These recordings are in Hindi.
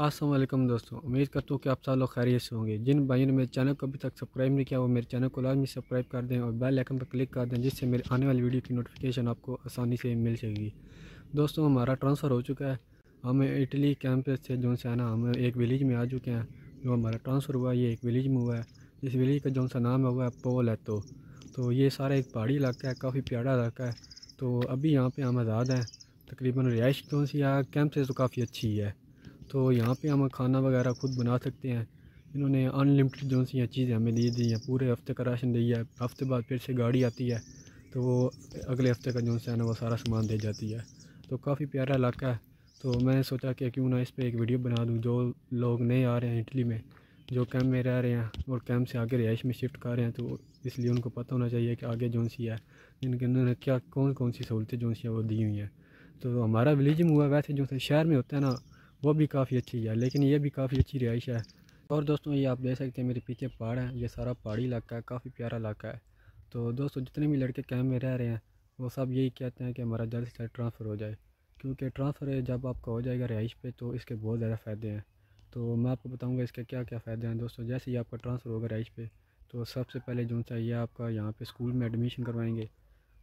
असलम दोस्तों, उम्मीद करता हूँ कि आप सब लोग खैरियत से होंगे। जिन भाइयों ने मेरे चैनल को अभी तक सब्सक्राइब नहीं किया, वो मेरे चैनल को लाजमी सब्सक्राइब कर दें और बेल आइकन पर क्लिक कर दें, जिससे मेरे आने वाली वीडियो की नोटिफिकेशन आपको आसानी से मिल जाएगी। दोस्तों, हमारा ट्रांसफ़र हो चुका है। हम इटली कैंपस से जो से ना हम एक विलेज में आ चुके हैं। जो हमारा ट्रांसफ़र हुआ है ये एक विलेज में हुआ है। इस विलेज का जो सा नाम है हुआ है पोल है तो तो ये सारा एक पहाड़ी इलाका है, काफ़ी प्यारा इलाका है। तो अभी यहाँ पर हम आज़ाद हैं। तकरीबन रिहाइश जो सी कैंप से तो काफ़ी अच्छी है। तो यहाँ पे हम खाना वगैरह ख़ुद बना सकते हैं। इन्होंने अनलिमिटेड जो सी चीज़ें हमें दे दी हैं, पूरे हफ़्ते का राशन दिया है। हफ़्ते बाद फिर से गाड़ी आती है तो वो अगले हफ़्ते का जो है ना वो सारा सामान दे जाती है। तो काफ़ी प्यारा इलाका है। तो मैंने सोचा कि क्यों ना इस पर एक वीडियो बना दूँ, जो लोग नए आ रहे हैं इटली में, जो कैंप में रह रहे हैं और कैंप से आगे रिहाइश में शिफ्ट कर रहे हैं तो इसलिए उनको पता होना चाहिए कि आगे जो सी है, इनके उन्होंने क्या कौन कौन सी सहूलतें जो सी है वो दी हुई हैं। तो हमारा विलेज में हुआ, वैसे जो शहर में होता है ना वो भी काफ़ी अच्छी है, लेकिन ये भी काफ़ी अच्छी रिहाइश है। और दोस्तों, ये आप देख सकते हैं, मेरे पीछे पहाड़ है, ये सारा पहाड़ी इलाका है, काफ़ी प्यारा इलाका है। तो दोस्तों, जितने भी लड़के कैम्प में रह रहे हैं, वो सब यही कहते हैं कि हमारा जल्द से जल्द ट्रांसफ़र हो जाए, क्योंकि ट्रांसफ़र जब आपका हो जाएगा रिहाइश पे तो इसके बहुत ज़्यादा फ़ायदे हैं। तो मैं आपको बताऊँगा इसके क्या क्या फ़ायदे हैं दोस्तों। जैसे ही आपका ट्रांसफ़र होगा रिहाइश पे तो सबसे पहले जो चाहिए आपका, यहाँ पे स्कूल में एडमिशन करवाएँगे,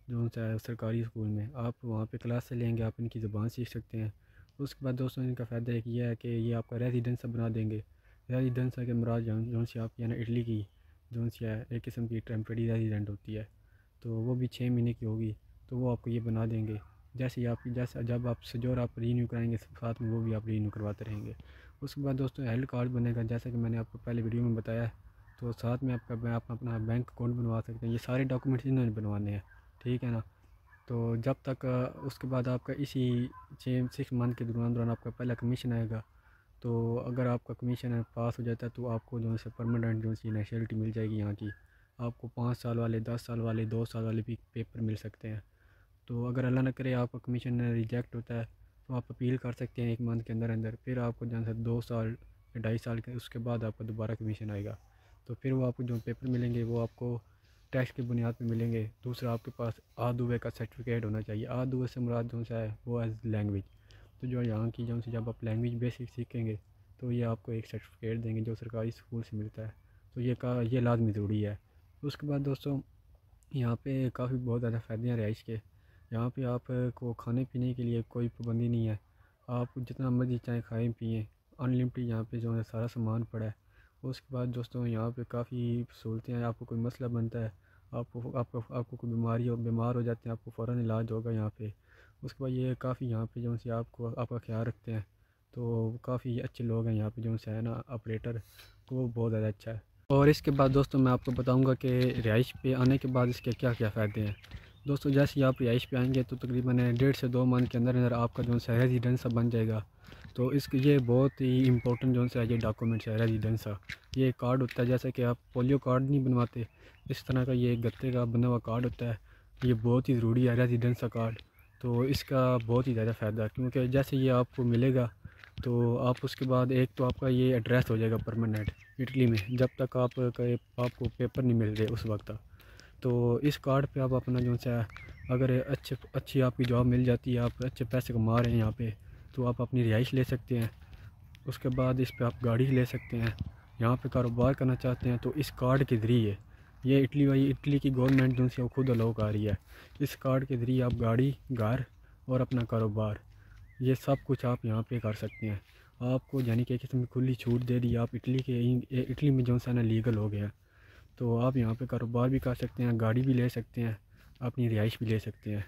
जो सा सरकारी स्कूल में। आप वहाँ पर क्लास से लेंगे, आप इनकी ज़बान सीख सकते हैं। उसके बाद दोस्तों इनका फ़ायदा एक ये है कि ये आपका रेजिडेंस बना देंगे। रेजिडेंस के मराज जो सी आपकी है ना इटली की, जो सी है, एक किस्म की टेम्प्रेरी रेजिडेंट होती है। तो वो भी छः महीने की होगी तो वो आपको ये बना देंगे। जैसे ही आप, जैसे जब आप सजोर आप रीन्यू कराएँगे, साथ में वो भी आप रीन्यू करवाते रहेंगे। उसके बाद दोस्तों हेल्थ कार्ड बनेगा, जैसा कि मैंने आपको पहले वीडियो में बताया तो साथ में आपका आप अपना बैंक अकाउंट बनवा सकते हैं। ये सारे डॉक्यूमेंट्स इन्होंने बनवाने हैं, ठीक है ना? तो जब तक उसके बाद आपका इसी छः सिक्स मंथ के दौरान दौरान आपका पहला कमीशन आएगा तो अगर आपका कमीशन पास हो जाता है तो आपको जो है परमानेंट जो सी नेशनलिटी मिल जाएगी यहाँ की। आपको पाँच साल वाले, दस साल वाले, दो साल वाले भी पेपर मिल सकते हैं। तो अगर अल्लाह न करे आपका कमीशन रिजेक्ट होता है तो आप अपील कर सकते हैं एक मंथ के अंदर अंदर, फिर आपको जो है दो साल ढाई साल के, उसके बाद आपका दोबारा कमीशन आएगा। तो फिर वो आपको जो पेपर मिलेंगे, वो आपको टैक्स की बुनियाद पर मिलेंगे। दूसरा, आपके पास आदुए का सर्टिफिकेट होना चाहिए। आदुए से मुराद जो सा है, वो एज लैंग्वेज तो जो यहाँ की जो जब आप लैंग्वेज बेसिक सीखेंगे तो ये आपको एक सर्टिफिकेट देंगे जो सरकारी स्कूल से मिलता है। तो ये का, ये लाजमी ज़रूरी है। उसके बाद दोस्तों, यहाँ पे काफ़ी बहुत ज़्यादा फ़ायदे हैं रिहाइश के। यहाँ पे आप को खाने पीने के लिए कोई पाबंदी नहीं है। आप जितना मर्ज़ी चाहे खाएँ पिए अनलिमिटेड यहाँ पे जो है, सारा सामान पड़ा है। उसके बाद दोस्तों यहाँ पे काफ़ी सहूलतें हैं, आपको कोई मसला बनता है, आपको आपको आपको कोई बीमारी हो, बीमार हो जाते हैं, आपको फ़ौर इलाज होगा यहाँ पे। उसके बाद ये काफ़ी यहाँ पे जो से आपको, आपका ख्याल रखते हैं। तो काफ़ी अच्छे लोग हैं यहाँ पे जो से, है ना, ऑपरेटर तो वो बहुत ज़्यादा अच्छा है। और इसके बाद दोस्तों मैं आपको बताऊँगा कि रिहाइश पे आने के बाद इसके क्या क्या फ़ायदे हैं। दोस्तों जैसे ही आप रिहाइश पे आएँगे तो तकरीबन डेढ़ से दो मंथ के अंदर अंदर आपका जो है रेजिडेंस बन जाएगा। तो इसके, ये बहुत ही इंपॉर्टेंट जो है ये डॉक्यूमेंट्स है रेजिडेंस का ये कार्ड होता है, जैसे कि आप पोलियो कार्ड नहीं बनवाते, इस तरह का ये गत्ते का बना हुआ कार्ड होता है। ये बहुत ही ज़रूरी है रेजिडेंस का कार्ड तो इसका बहुत ही ज़्यादा फ़ायदा क्योंकि जैसे ये आपको मिलेगा तो आप उसके बाद एक तो आपका ये एड्रेस हो जाएगा परमानेंट इटली में, जब तक आप आपको पेपर नहीं मिल रहे उस वक्त तो इस कार्ड पे आप अपना जो है अगर अच्छे, अच्छी आपकी जॉब मिल जाती है, आप अच्छे पैसे कमा रहे हैं यहाँ पे तो आप अपनी रिहाइश ले सकते हैं। उसके बाद इस पर आप गाड़ी ले सकते हैं। यहाँ पे कारोबार करना चाहते हैं तो इस कार्ड के ज़रिए, ये इटली वाली, इटली की गवर्नमेंट जो है वो खुद अलाउ आ रही है, इस कार्ड के ज़रिए आप गाड़ी, घर और अपना कारोबार, ये सब कुछ आप यहाँ पे कर सकते हैं। आपको यानी कि किस्म खुली छूट दे दी, आप इटली के इटली में जो है लीगल हो गया तो आप यहाँ पे कारोबार भी कर सकते हैं, गाड़ी भी ले सकते हैं, अपनी रिहाइश भी ले सकते हैं।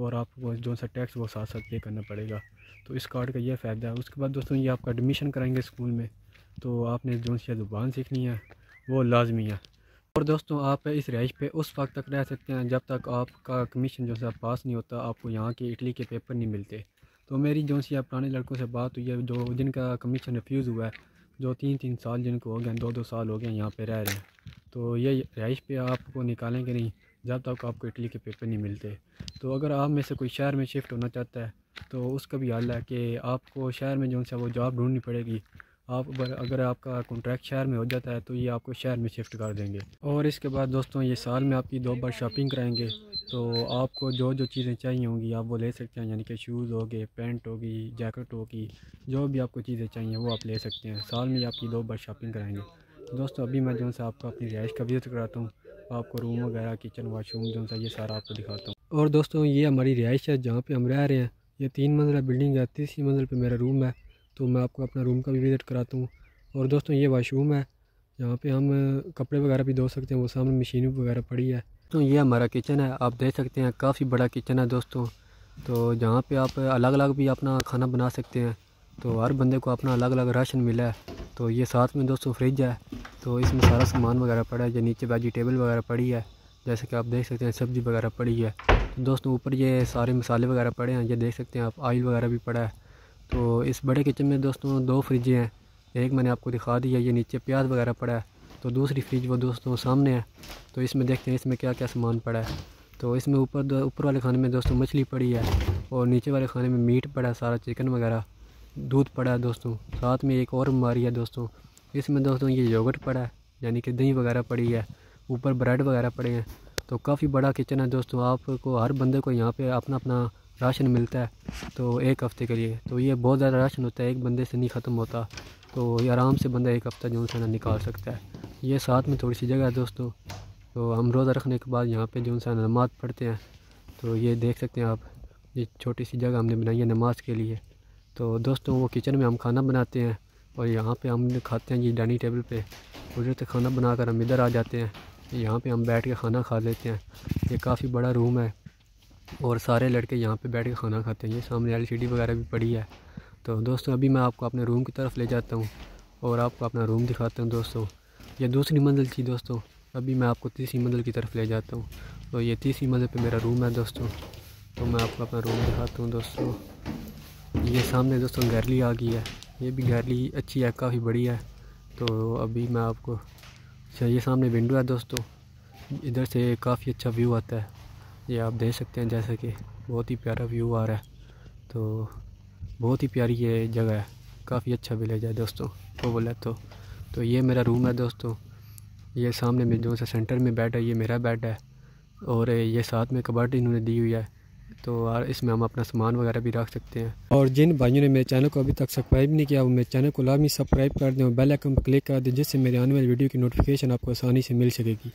और आपको जो सा टैक्स वो साथ साथ पे करना पड़ेगा। तो इस कार्ड का ये फ़ायदा है। उसके बाद दोस्तों ये आपका एडमिशन कराएँगे स्कूल में। तो आपने जो सी ज़ुबान सीखनी है, वो लाजमी है। और दोस्तों आप इस रिहाइश पे उस वक्त तक रह सकते हैं जब तक आपका कमीशन जो है पास नहीं होता, आपको यहाँ के इटली के पेपर नहीं मिलते। तो मेरी जो सी पुराने लड़कों से बात हुई है, जो जिनका कमीशन रिफ्यूज़ हुआ है, जो तीन तीन साल जिनको हो गए दो दो साल हो गए यहाँ पे रह रहे हैं। तो ये रिहाइश पे आपको निकालेंगे नहीं। जब तक आपको इटली के पेपर नहीं मिलते। तो अगर आप में से कोई शहर में शिफ्ट होना चाहता है तो उसका भी हल है कि आपको शहर में जो सा वो जॉब ढूंढनी पड़ेगी। आप अगर आपका कॉन्ट्रैक्ट शहर में हो जाता है तो ये आपको शहर में शिफ्ट कर देंगे। और इसके बाद दोस्तों, ये साल में आपकी दो बार शॉपिंग कराएँगे। तो आपको जो जो चीज़ें चाहिए होंगी, आप वो ले सकते हैं। यानी कि शूज़ हो गए पैंट होगी जैकेट होगी जो भी आपको चीज़ें चाहिए, वो आप ले सकते हैं। साल में आपकी दो बार शॉपिंग कराएँगे। दोस्तों, अभी मैं जो सा आपको अपनी रिहाइश का विज़िट कराता हूँ। आपको रूम वगैरह किचन वाशरूम जो सा ये सारा आपको दिखाता हूँ। और दोस्तों, ये हमारी रिहाइश है, जहाँ पर हम रह रहे हैं। ये तीन मंजिला बिल्डिंग है, तीसरी मंजिल पर मेरा रूम है तो मैं आपको अपना रूम का भी विज़िट कराता हूँ। और दोस्तों, ये वाशरूम है यहाँ पे हम कपड़े वगैरह भी धो सकते हैं, वो सामने मशीन वगैरह पड़ी है। तो ये हमारा किचन है, आप देख सकते हैं, काफ़ी बड़ा किचन है दोस्तों। तो जहाँ पे आप अलग अलग भी अपना खाना बना सकते हैं तो हर बंदे को अपना अलग अलग राशन मिला है। तो ये साथ में दोस्तों फ्रिज है। तो इसमें सारा सामान वगैरह पड़ा है, जो नीचे वेजिटेबल वगैरह पड़ी है, जैसे कि आप देख सकते हैं सब्ज़ी वगैरह पड़ी है। तो दोस्तों, ऊपर ये सारे मसाले वगैरह पड़े हैं, ये देख सकते हैं आप, ऑयल वगैरह भी पड़ा है। तो इस बड़े किचन में दोस्तों दो फ्रिजें हैं, एक मैंने आपको दिखा दिया ये नीचे प्याज वगैरह पड़ा है तो दूसरी फ्रिज वो दोस्तों सामने है। तो इसमें देखते हैं इसमें क्या क्या सामान पड़ा है। तो इसमें ऊपर ऊपर वाले खाने में दोस्तों मछली पड़ी है, और नीचे वाले खाने में मीट पड़ा है, सारा चिकन वगैरह, दूध पड़ा है दोस्तों। साथ में एक और बीमारी है दोस्तों इसमें दोस्तों ये योगर्ट पड़ा है, यानी कि दही वगैरह पड़ी है, ऊपर ब्रेड वगैरह पड़े हैं। तो काफ़ी बड़ा किचन है दोस्तों, आपको, हर बंदे को यहाँ पे अपना अपना राशन मिलता है तो एक हफ़्ते के लिए। तो ये बहुत ज़्यादा राशन होता है, एक बंदे से नहीं ख़त्म होता। तो ये आराम से बंदा एक हफ़्ता जो है ना निकाल सकता है। ये साथ में थोड़ी सी जगह है दोस्तों तो हम रोज़ा रखने के बाद यहाँ पे जो सा नमाज़ पढ़ते हैं। तो ये देख सकते हैं आप, ये छोटी सी जगह हमने बनाई है नमाज़ के लिए। तो दोस्तों वो किचन में हम खाना बनाते हैं और यहाँ पे हम खाते हैं ये डाइनिंग टेबल पे। उधर से खाना बना कर हम इधर आ जाते हैं। यहाँ पे हम बैठ के खाना खा लेते हैं। ये काफ़ी बड़ा रूम है। और सारे लड़के यहाँ पे बैठ के खाना खाते हैं। ये सामने एलसीडी वगैरह भी पड़ी है। तो दोस्तों, अभी मैं आपको अपने रूम की तरफ़ ले जाता हूँ। और आपको अपना रूम दिखाता हूँ दोस्तों। ये दूसरी मंजिल थी दोस्तों। अभी मैं आपको तीसरी मंजिल की तरफ़ ले जाता हूँ। तो ये तीसरी मंजिल पर मेरा रूम है दोस्तों। तो मैं आपको अपना रूम दिखाता हूँ दोस्तों। ये सामने दोस्तों गैरली आ गई है। ये भी गैरली अच्छी है, काफ़ी बड़ी है। तो अभी मैं आपको अच्छा ये सामने विंडो है दोस्तों। इधर से काफ़ी अच्छा व्यू आता है। ये आप देख सकते हैं, जैसे कि बहुत ही प्यारा व्यू आ रहा है। तो बहुत ही प्यारी ये जगह है। काफ़ी अच्छा विलेज है दोस्तों, वो बोला तो। तो ये मेरा रूम है दोस्तों। ये सामने में जो सेंटर में बेड है, ये मेरा बेड है। और ये साथ में कबर्ड इन्होंने दी हुई है। तो इसमें हम अपना सामान वगैरह भी रख सकते हैं। और जिन भाइयों ने मेरे चैनल को अभी तक सब्सक्राइब नहीं किया, वो मेरे चैनल को लाजमी सब्सक्राइब कर दें और बेल आइकन पर क्लिक कर दें, जिससे मेरे आने वाली वीडियो की नोटिफिकेशन आपको आसानी से मिल सकेगी।